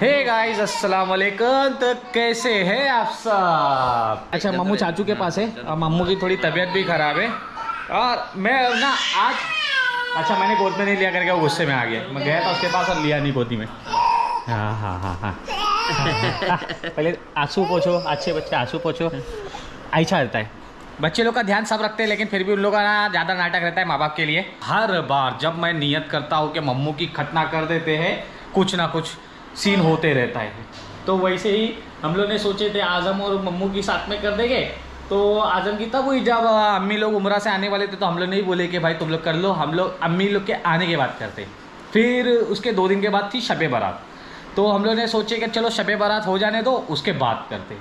Hey guys अस्सलाम वालेकुम तो कैसे हैं आप सब? अच्छा मम्मू चाचू के पास है। और मम्मू की थोड़ी तबीयत भी खराब है। और मैं ना आज अच्छा मैंने गोद में नहीं लिया करके वो गुस्से में आ गया। मैं गया था उसके पास और लिया नहीं गोदी में। हाँ हाँ हाँ हाँ। पहले आँसू पोछो अच्छे बच्चे आँसू पोछो। ऐसा रहता है। बच्चे लोग का ध्यान सब रखते हैं लेकिन फिर भी उन लोगों का ना ज़्यादा नाटक रहता है माँ बाप के लिए। हर बार जब मैं नियत करता हूँ कि मम्मू की खतना कर देते हैं कुछ ना कुछ। सीन होते रहता है। तो वैसे ही हम लोग ने सोचे थे, आज़म और मम्मू की साथ में कर देंगे। तो आज़म की तब हुई, जब अम्मी लोग उम्र से आने वाले थे तो हम लोग नहीं बोले कि भाई तुम लोग कर लो, हम लोग, अम्मी लोग के आने के बाद करते। फिर उसके दो दिन के बाद थी शबे बारात। तो हम लोग ने सोचे कि चलो शबे बारात हो जाने दो, उसके बाद करते।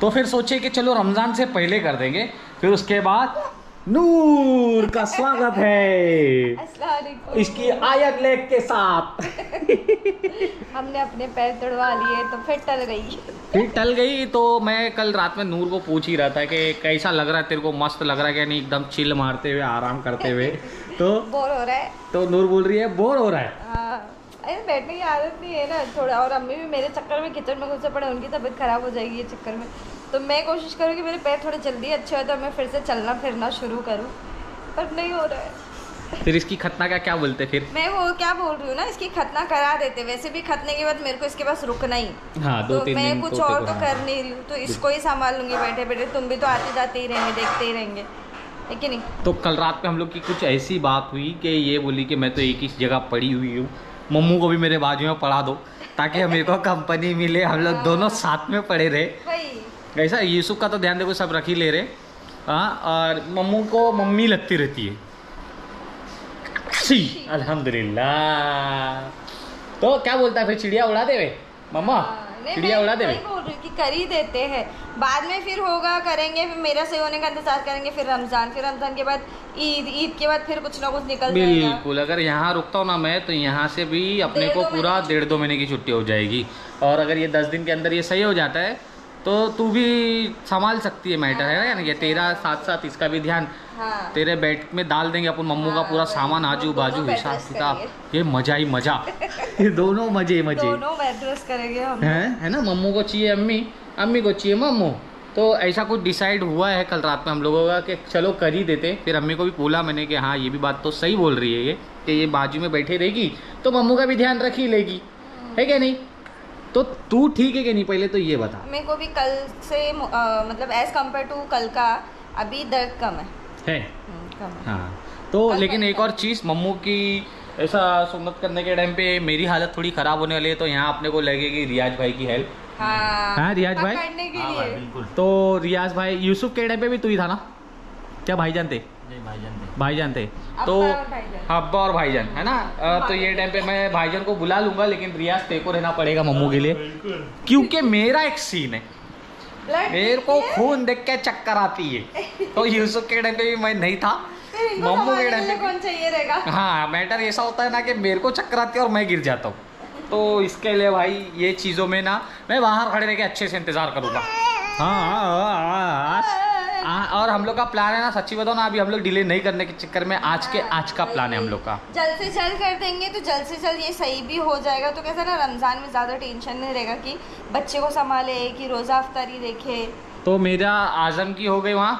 तो फिर सोचे कि चलो रमज़ान से पहले कर देंगे, फिर उसके बाद नूर का स्वागत है। इसकी आयत लेख के साथ। हमने अपने पैर तोड़वा लिए तो फिर टल गई। फिर टल गई तो मैं कल रात में नूर को पूछ ही रहा था कि कैसा लग रहा है तेरे को मस्त लग रहा है कि नहीं एकदम चिल मारते हुए आराम करते हुए। तो बोर हो रहा है। तो नूर बोल रही है बोर हो रहा है? हाँ। अरे बैठने की आदत नहीं है ना थोड़ा और अम्मी भी मेरे चक्कर में किचन में घुसे पड़े उनकी तबीयत खराब हो जाएगी ये चक्कर में। तो मैं कोशिश करूँ कि मेरे पैर थोड़े जल्दी अच्छे हो तो मैं फिर से चलना फिरना शुरू करूँ। पर नहीं हो रहा है। फिर इसकी खतना का क्या बोलते फिर? मैं वो क्या बोल रही हूँ ना इसकी खतना करा देते। वैसे भी खतने के बाद मेरे को इसके पास रुकना ही। हाँ दो तो मैं कुछ तो और तो कर नहीं रही हूँ तो इसको ही संभाल लूँगी बैठे बैठे तुम भी तो आते जाते ही रहेंगे देखते ही रहेंगे। है कि नहीं? तो कल रात में हम लोग की कुछ ऐसी बात हुई कि ये बोली कि मैं तो एक ही जगह पड़ी हुई हूँ। मम्मू को भी मेरे बाजू में पढ़ा दो ताकि मेरे को कंपनी मिले। हम लोग दोनों साथ में पड़े रहे। ऐसा यूसुफ का तो ध्यान देखो सब रख ही ले रहे। हाँ और मम्मू को मम्मी लगती रहती है। सी अल्हम्दुलिल्लाह। तो क्या बोलता है फिर चिड़िया उड़ा देवे मम्मा हाँ, चिड़िया उड़ा देवे बोल रही कि कर ही देते हैं। बाद में फिर होगा करेंगे फिर मेरा सही होने का इंतज़ार करेंगे फिर रमज़ान। फिर रमज़ान के बाद ईद ईद के बाद फिर कुछ ना कुछ निकल बिल्कुल अगर यहाँ रुकता हूँ ना मैं तो यहाँ से भी अपने को पूरा डेढ़ दो महीने की छुट्टी हो जाएगी। और अगर ये दस दिन के अंदर ये सही हो जाता है तो तू भी संभाल सकती है मैटर है ना? ये तेरा साथ साथ इसका भी ध्यान हाँ। तेरे बेड में डाल देंगे अपन मम्मू का हाँ, पूरा सामान आजू बाजू bed हिसाब किताब। ये मज़ा ही मज़ा। ये दोनों मज़े मज़े। दोनों करेंगे हम। है? है ना? मम्मू को चाहिए अम्मी अम्मी को चाहिए मम्मू। तो ऐसा कुछ डिसाइड हुआ है कल रात में हम लोगों का कि चलो कर ही देते। फिर अम्मी को भी बोला मैंने कि हाँ ये भी बात तो सही बोल रही है ये कि ये बाजू में बैठे रहेगी तो मम्मू का भी ध्यान रख ही लेगी। है क्या नहीं? तो तू ठीक है कि नहीं? पहले तो ये बता। मेरे को भी कल से अ, मतलब एज कंपेयर टू कल का अभी दर्द कम है। है। हम्म, कम है। हाँ। तो कल लेकिन एक और चीज़ मम्मू की ऐसा सुन्नत करने के टाइम पे मेरी हालत थोड़ी ख़राब होने वाली है तो यहाँ अपने को लगेगी रियाज भाई की हेल्प हाँ। हाँ, रियाज भाई? पकड़ने के हाँ भाई लिए तो रियाज भाई यूसुफ के टाइम पे भी तू ही था ना? क्या भाईजान थे? भाईजान थे। भाईजान थे। तो और भाईजान। अब्बा और भाईजान है ना? तो ये टाइम पे मैं भाईजान को बुला लूँगा लेकिन रियाज तेरे को रहना पड़ेगा मम्मू के लिए। क्योंकि मेरा एक सीन है। मेरे को खून देख के चक्कर आती है। तो यूसुफ के टाइम पे भी मैं नहीं था। मम्मू के टाइम पे कौन चाहिए रहेगा? हाँ मैटर ऐसा होता है ना कि मेरे को चक्कर आती है और मैं गिर जाता हूँ। तो इसके लिए भाई ये चीज़ों में ना मैं बाहर खड़े रह के अच्छे से इंतज़ार करूँगा। हाँ। हाँ, हाँ, हाँ, हाँ, और हम लोग का प्लान है ना सच्ची बताओ ना अभी हम लोग डिले नहीं करने के चक्कर में आज के आज का प्लान है हम लोग का। जल्द से जल्द कर देंगे तो जल्द से जल्द ये सही भी हो जाएगा। तो कैसा ना रमज़ान में ज़्यादा टेंशन नहीं रहेगा कि बच्चे को संभाले कि रोज़ा अफ्तारी देखे। तो मेरा आज़म की हो गई वहाँ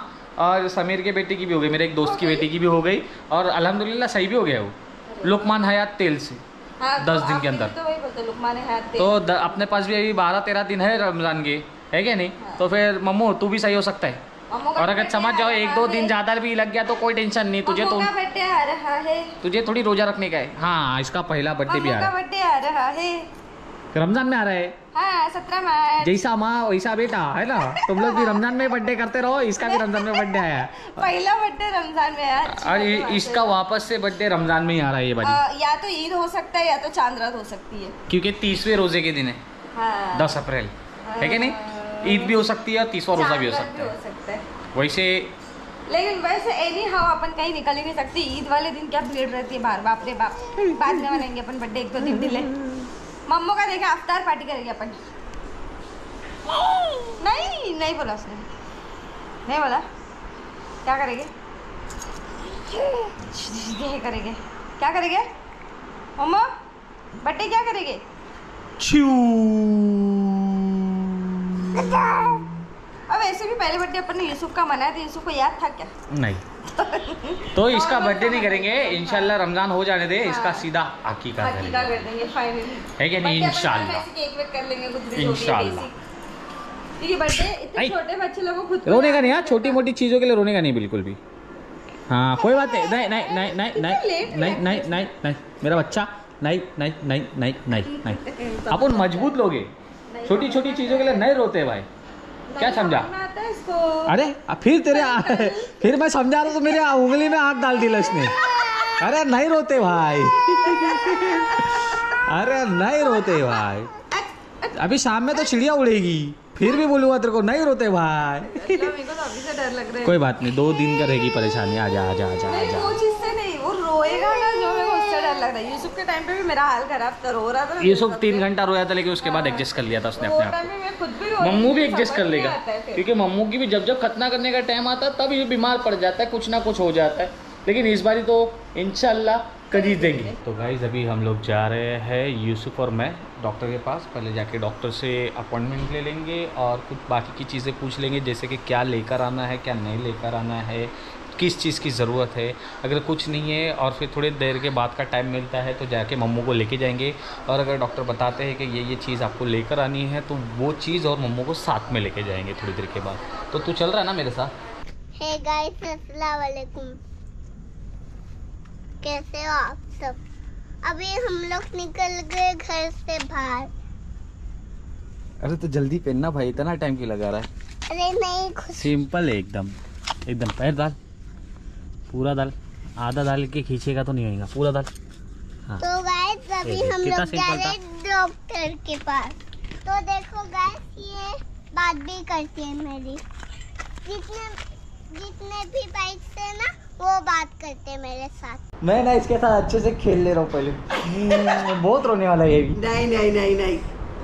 और समीर के बेटे की भी हो गई मेरे एक दोस्त की बेटी की भी हो गई और अल्हम्दुलिल्लाह सही भी हो गया वो। लुकमान हयात तेल से हाँ दस तो दिन के अंदर। तो लुकमान तो द, अपने पास भी अभी बारह तेरह दिन है रमज़ान के है क्या नहीं? हाँ। तो फिर मम्मू तू भी सही हो सकता है। और अगर समझ जाओ एक दो दिन ज़्यादा भी लग गया तो कोई टेंशन नहीं तुझे तो बर्थडे आ रहा है। तुझे थोड़ी रोजा रखने का है। हाँ इसका पहला बर्थडे भी आ रहा बर्थडे आ रहा है। है रमज़ान में आ रहा है? हाँ सत्रह मार्च। जैसा माँ वैसा बेटा है ना? तुम लोग भी रमज़ान में बर्थडे करते रहो इसका भी रमज़ान में बर्थडे आया। पहला बर्थडे रमज़ान में आया और बात है। इसका वापस से बर्थडे रमज़ान में ही आ रहा है ये आ, या तो ईद हो सकता है या तो चाँद रात हो सकती है। क्योंकि तीसवे रोज़े के दिन है हाँ। दस अप्रैल। है कि नहीं? ईद भी हो सकती है और तीसवा रोजा भी हो है हो। सकता है। वैसे लेकिन वैसे एनी हाउ अपन कहीं निकल ही नहीं सकती। ईद वाले दिन क्या भीड़ रहती है बाहर बाप रे बाप। बाद में मनाएँगे अपन बर्थडे एक दो दिन डिले मम्मो का देखा अफ्तार पार्टी करेंगे अपन। नहीं नहीं बोला उसने। नहीं बोला? क्या करेंगे? ये करेंगे। क्या करेंगे? मम्मा बर्थडे क्या करेंगे? ऐसे भी पहले बर्थडे अपन ने यूसुफ का मनाया था यूसुफ को याद था क्या? नहीं। तो इसका बर्थडे नहीं करेंगे इंशाल्लाह रमज़ान हो जाने दे इसका सीधा अकीका हकीका कर देंगे है कि नहीं? है। छोटे बच्चे लोगों खुद रोने का नहीं हाँ है। छोटी मोटी चीज़ों के लिए रोने का नहीं बिल्कुल भी। हाँ कोई बात नहीं नहीं नहीं नहीं नहीं नहीं नहीं नहीं नहीं नहीं मेरा बच्चा नहीं नहीं नहीं नहीं नहीं नहीं। अपन मज़बूत लोग छोटी छोटी चीज़ों के लिए नहीं रोते भाई। क्या समझा? अरे फिर तेरे फिर मैं समझा रहा तो मेरे उंगली में हाथ डाल दी उसने अरे नहीं रोते भाई। अरे नहीं रोते भाई। अभी शाम में तो चिड़िया उड़ेगी फिर भी बोलूँगा तेरे को नहीं रोते भाई। तो से डर लग रहा है। कोई बात नहीं दो दिन का रहेगी परेशानी। आ जा आ जा आ जा आ नहीं जा वो चीज़ से नहीं वो रोएगा लग रहा है। यूसुफ के टाइम पे भी मेरा हाल खराब था रो रहा था ये सब तीन घंटा रोया था लेकिन उसके बाद एडजस्ट कर लिया था उसने अपने आप मम्मू भी एडजस्ट कर लेगा। क्योंकि मम्मू की भी जब जब खतना करने का टाइम आता है तब ये बीमार पड़ जाता है कुछ ना कुछ हो जाता है। लेकिन इस बारी तो इनशाला कर ही देंगे। तो गाइज़ अभी हम लोग जा रहे हैं यूसुफ और मैं डॉक्टर के पास। पहले जाके डॉक्टर से अपॉइंटमेंट ले लेंगे और कुछ बाकी की चीज़ें पूछ लेंगे जैसे कि क्या लेकर आना है क्या नहीं लेकर आना है किस चीज़ की ज़रूरत है? अगर कुछ नहीं है और फिर थोड़ी देर के बाद का टाइम मिलता है तो जाके मम्मू को लेके जाएँगे। और अगर डॉक्टर बताते हैं कि ये ये चीज़ आपको लेकर आनी है तो वो चीज़ और मम्मू को साथ में लेके जाएँगे थोड़ी देर के बाद। तो तू चल रहा है ना मेरे साथ? हे गाइस अस्सलाम वालेकुम। कैसे हो आप सब? अभी हम लोग निकल गए घर से बाहर। अरे तो जल्दी पहनना भाई इतना टाइम क्यों लगा रहा है? अरे नहीं सिंपल है एकदम। एकदम पैर डाल। पूरा दाल आधा दाल के खींचेगा तो नहीं होगा पूरा डाल हाँ। तो गाइस अभी हम लोग जा रहे हैं डॉक्टर के पास। तो देखो गाइस ये बात भी करती है मेरी। जितने जितने भी बाइक से ना वो बात करते हैं मेरे साथ। मैं ना इसके साथ अच्छे से खेल ले रहा हूँ पहले। हम्म, बहुत रोने वाला है ये भी। नहीं नहीं नहीं नहीं।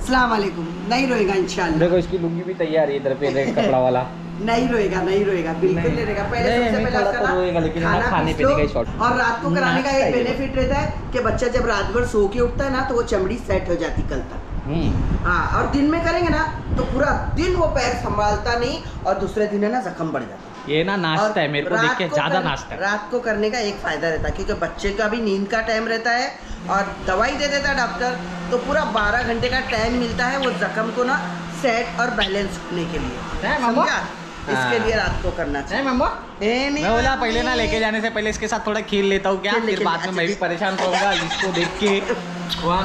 सलाम वालेकुम नहीं रोएगा इंशाल्लाह। देखो इसकी लुंगी भी तैयार है इधर पे कपड़ा वाला। नहीं रोएगा नहीं रोएगा बिल्कुल नहीं। रोएगा। पहले सबसे उसका तो रोएगा, लेकिन ना खाने पीने का और रात को कराने का एक बेनिफिट रहता है कि बच्चा जब रात भर सो के उठता है ना तो वो चमड़ी सेट हो जाती कल तक। हम्म। हाँ और दिन में करेंगे ना तो पूरा दिन वो पैर संभालता नहीं और दूसरे दिन है ना जख्म बढ़ जाता ये ना नाश्ता है मेरे को देख रात के ज़्यादा नाश्ता है। रात को करने का एक फ़ायदा रहता है क्योंकि बच्चे का भी नींद का टाइम रहता है और दवाई दे देता है डॉक्टर तो पूरा 12 घंटे का टाइम मिलता है वो जख्म को ना सेट और बैलेंस होने के लिए। है, इसके। लिए रात को करना चाहिए। मम्मा। मैं बोला पहले ना लेके जाने से पहले इसके साथ थोड़ा खेल लेता हूँ क्या? फिर बाद में मैं भी अच्छा, परेशान होऊँगा इसको देख के।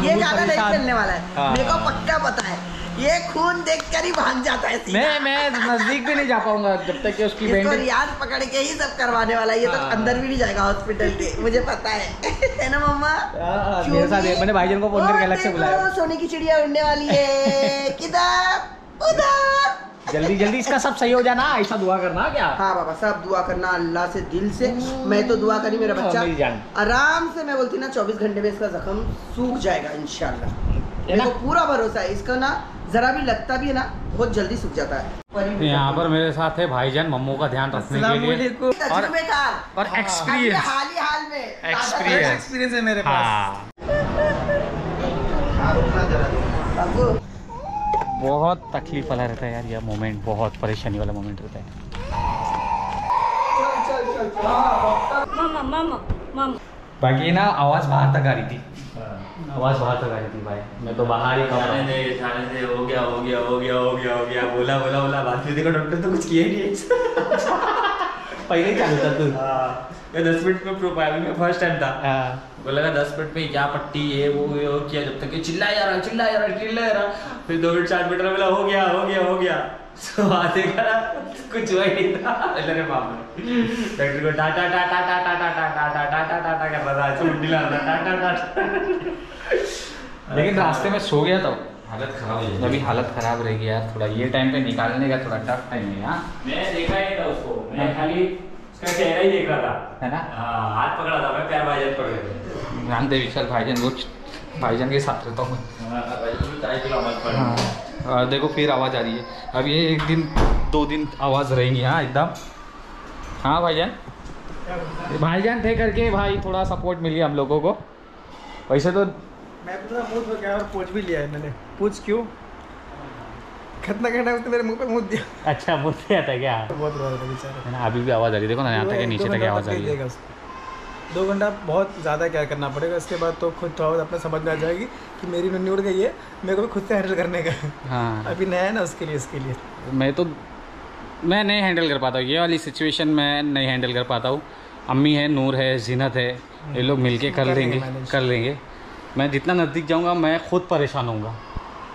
ये ज़्यादा नहीं। खेलने वाला है। हाँ। मेरे को पक्का पता है। ये खून देख कर ही भाग जाता है मैं मैं नज़दीक भी नहीं जा पाऊँगा जब तक कि उसकी इसको रियाज पकड़ के ही सब करवाने वाला है। ये तो हाँ। अंदर भी नहीं जाएगा हॉस्पिटल के मुझे पता है। है ना मम्मा? मेरे साथ मैंने भाईजान को फ़ोन करके अलग से बुलाया। सोने की चिड़िया उड़ने वाली है। किधर उधर जल्दी जल्दी इसका सब सही हो जाना ऐसा दुआ करना क्या? हाँ बाबा सब दुआ करना अल्लाह से दिल से। मैं तो दुआ करी मेरा बच्चा। आराम से मैं बोलती ना 24 घंटे में इसका जख्म सूख जाएगा इंशाल्लाह। है मेरे को पूरा भरोसा है। इसका ना जरा भी लगता भी है ना बहुत जल्दी सूख जाता है। यहाँ पर मेरे साथ है भाईजान मम्मू का ध्यान रखने के लिए। और और अभी एक्सपीरियंस हाल ही हाल में। एक्सपीरियंस एक्सपीरियंस है मेरे हाँ। बाबू। बहुत तकलीफ़ वाला रहता है यार ये मोमेंट बहुत परेशानी वाला मोमेंट रहता है। मामा मामा मामा बाकी ना आवाज़ बाहर तक आ रही थी। आवाज़ बाहर तक आ रही थी भाई। मैं तो बाहर ही जाने दे जाने दे हो गया हो गया हो गया हो गया हो गया। बोला बोला बोला। में देखो डॉक्टर तो कुछ ही नहीं पहले ही चालू था तू। मैं दस मिनट में प्रोफ़ाइल में फ़र्स्ट टाइम था हाँ। बोला लगा दस मिनट में क्या पट्टी ये वो ये वो किया जब तक कि चिल्ला जा रहा चिल्ला जा रहा चिल्ला जा रहा फिर दो मिनट चार मिनट में बोला हो गया हो गया हो गया तो आते करा कुछ हुआ ही नहीं था अरे बाप रे डॉक्टर को टाटा टाटा टाटा टाटा टाटा टाटा टाटा कर रहा था छुट्टी ला रहा था टाटा टाटा लेकिन रास्ते में सो गया तो हालत खराब हो अभी हालत खराब रहेगी यार थोड़ा ये टाइम पे निकालने का थोड़ा टफ टाइम है यहाँ मैं देखा ही था उसको मैं खाली उसका चेहरा ही देख रहा था है ना हाँ, हाथ पकड़ा था मैं पैर भाईजान पकड़ गए विशाल भाईजान रोज भाईजान के साथ रहता हूँ हाँ हाँ और देखो फिर आवाज़ आ रही है अब ये एक दिन दो दिन आवाज़ रहेंगी हाँ एकदम हाँ भाईजान भाईजान थे करके भाई थोड़ा सपोर्ट मिली हम लोगों को वैसे तो मैं पूछ भी लिया है मैंने पूछ क्यों कितना घंटा उसने मेरे मुँह पे मुँह दिया। अच्छा मुझसे आता है क्या? बहुत रो रहा था बेचारा। ना अभी भी आवाज़ आ रही देखो ना यहाँ तक नीचे तक आवाज़ आ रही है। दो घंटा बहुत ज़्यादा केयर करना पड़ेगा उसके बाद तो खुद थोड़ा बहुत अपने समझ में आ जाएगी कि मेरी नन्नी उड़ गई है मेरे को भी खुद से हैंडल करने का। है। अभी नया है ना उसके लिए इसके लिए। मैं तो मैं नहीं हैंडल कर पाता हूँ। ये वाली सिचुएशन मैं नहीं हैंडल कर पाता हूँ। अम्मी है नूर है जीनत है ये लोग मिलके कर लेंगे कर लेंगे। मैं जितना नज़दीक जाऊँगा मैं खुद परेशान होऊँगा।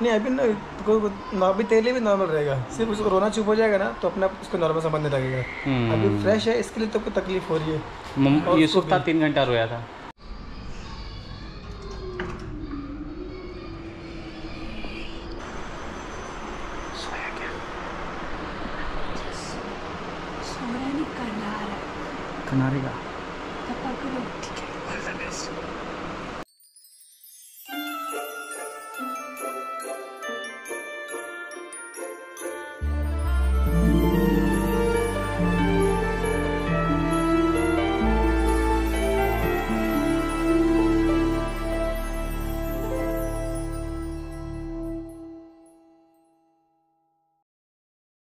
नहीं अभी ना अभी तेरे लिए भी नॉर्मल रहेगा। सिर्फ़ उसको रोना चुप हो जाएगा ना तो अपने आप उसको नॉर्मल समझने लगेगा। हम्म। अभी फ्रेश है इसके लिए तो कोई तकलीफ़ हो रही है। यूसुफ था तीन घंटा रोया था। कनारे का।